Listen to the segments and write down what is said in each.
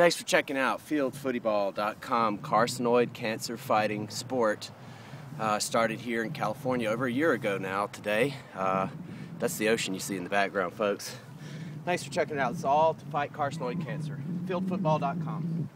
Thanks for checking out fieldfootyball.com. Carcinoid cancer fighting sport uh, started here in California over a year ago now today. Uh, that's the ocean you see in the background, folks. Thanks for checking it out. It's all to fight carcinoid cancer. Fieldfootball.com.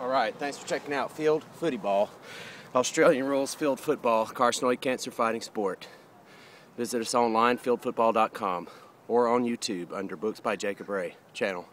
All right, thanks for checking out Field Footy Ball, Australian rules field football, carcinoid cancer fighting sport. Visit us online, fieldfootball.com, or on YouTube under Books by Jacob Ray channel.